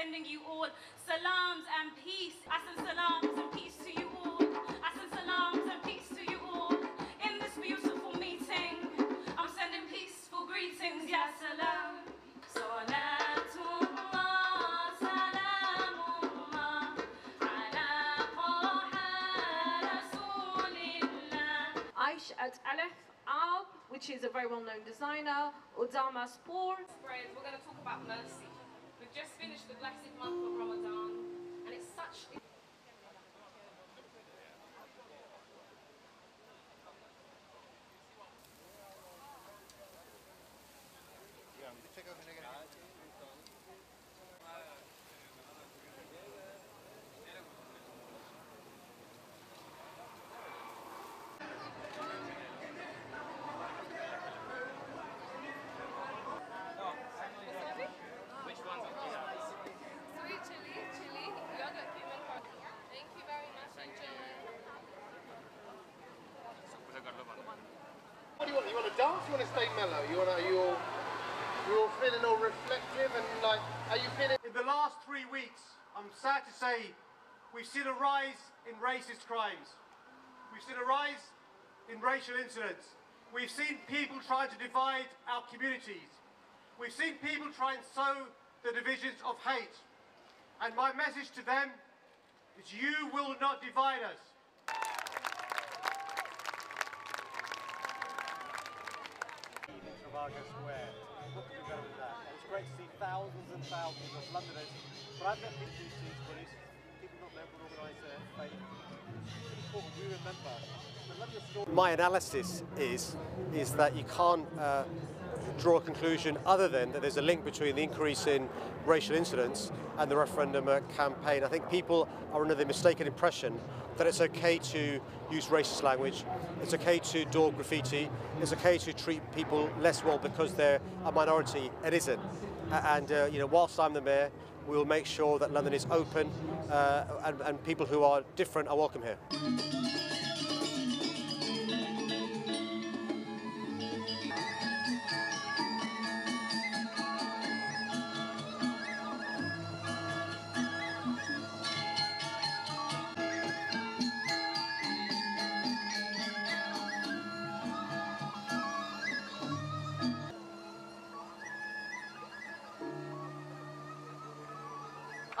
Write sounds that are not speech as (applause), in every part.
sending you all salams and peace. I send salams and peace to you all. I send salams and peace to you all. In this beautiful meeting, I'm sending peaceful greetings. Ya salam. Salatullah, salamullah, ala taha rasulillah. Aish at Aleph Al, which is a very well-known designer, Sport. Friends, we're going to talk about mercy. We've just finished the blessed month of Ramadan, and it's such. Sweet chili, chili, yogurt, cumin powder. Thank you very much. Enjoy. What do you want? You want to? Stay mellow? You want to? You all? You all feeling all reflective and like? Are you feeling? In the last three weeks, I'm sad to say, we've seen a rise in racist crimes. We've seen a rise in racial incidents. We've seen people trying to divide our communities. We've seen people try and sow the divisions of hate. And my message to them is you will not divide us. Trafalgar Square. What could be better than that? And it's great to see thousands and thousands of Londoners, but I've met people not members organise their faith. It's important we remember. My analysis is is that you can't uh, draw a conclusion other than that there's a link between the increase in racial incidents and the referendum uh, campaign. I think people are under the mistaken impression that it's okay to use racist language, it's okay to daub graffiti, it's okay to treat people less well because they're a minority. It isn't. And uh, you know, whilst I'm the mayor, we will make sure that London is open uh, and, and people who are different are welcome here.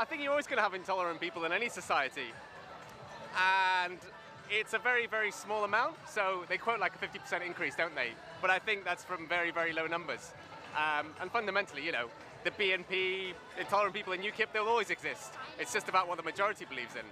I think you're always going to have intolerant people in any society. And it's a very, very small amount. So they quote like a 50% increase, don't they? But I think that's from very, very low numbers. Um, and fundamentally, you know, the BNP, intolerant people in UKIP, they'll always exist. It's just about what the majority believes in.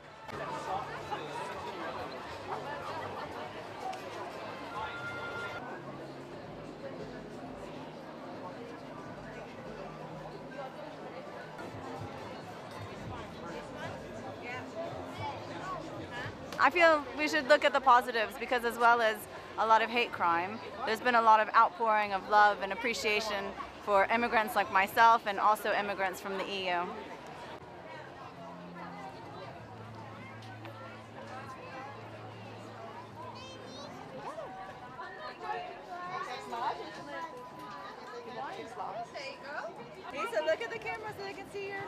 I feel we should look at the positives because, as well as a lot of hate crime, there's been a lot of outpouring of love and appreciation for immigrants like myself and also immigrants from the EU. Lisa, look at the camera so they can see your.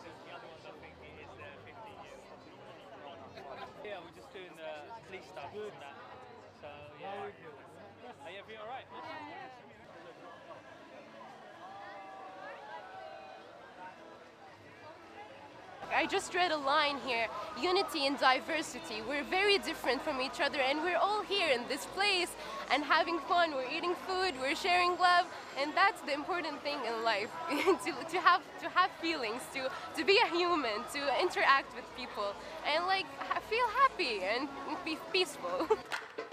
This the other ones I think it is their 50 years. Yeah, we're just doing the police stuff and that. So yeah. Are you everything alright? I just read a line here unity in diversity. We're very different from each other, and we're all here in this place and having fun. We're eating food, we're sharing love, and that's the important thing in life (laughs) to, to, have, to have feelings, to, to be a human, to interact with people, and like feel happy and be peaceful. (laughs)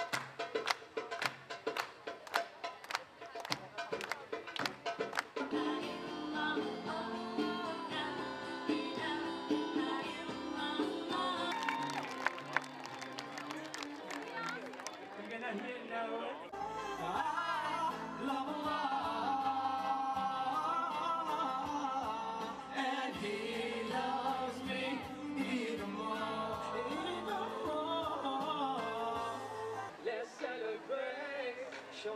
Show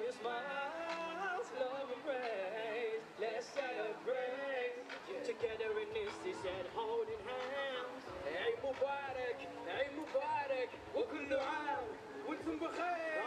your smiles, love and praise. Let's celebrate together in this and holding hands. Hey Mubarak, hey Mubarak, walking around. und zum Befehl!